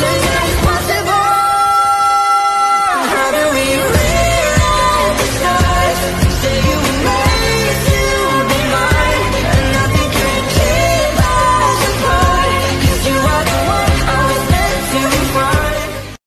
yeah